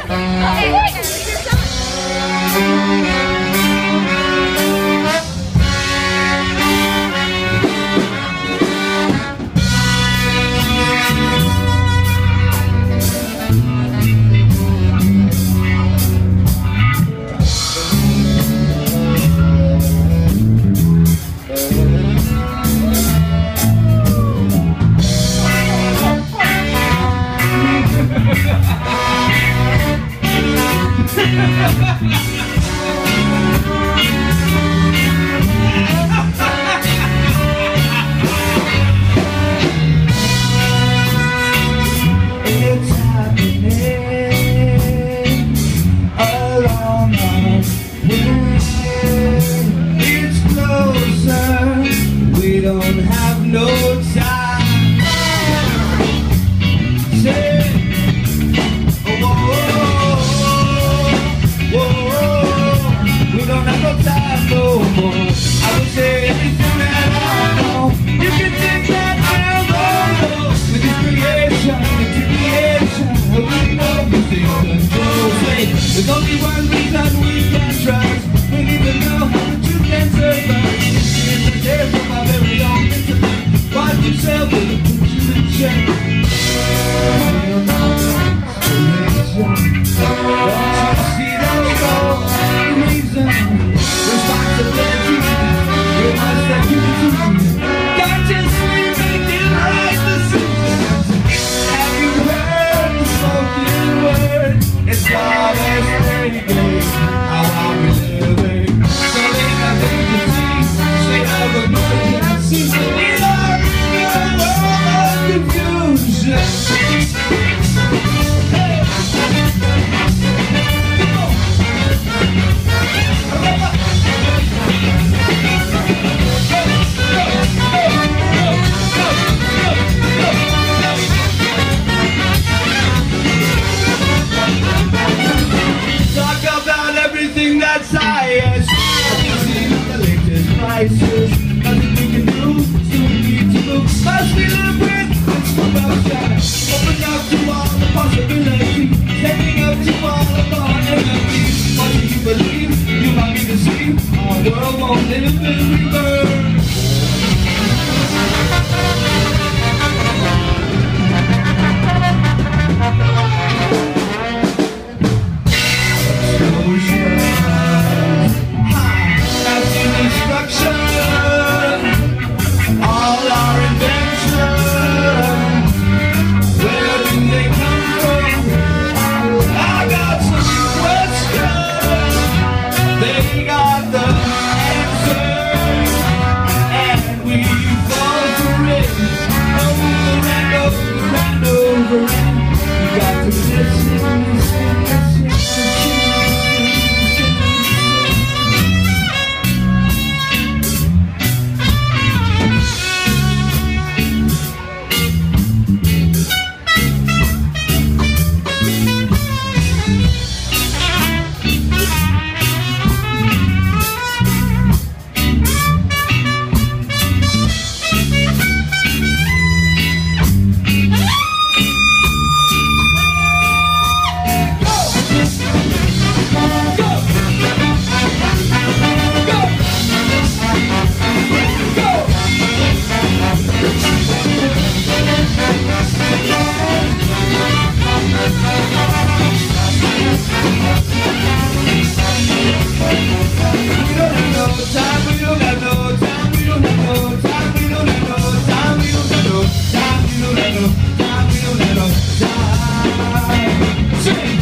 Okay. It's Watching.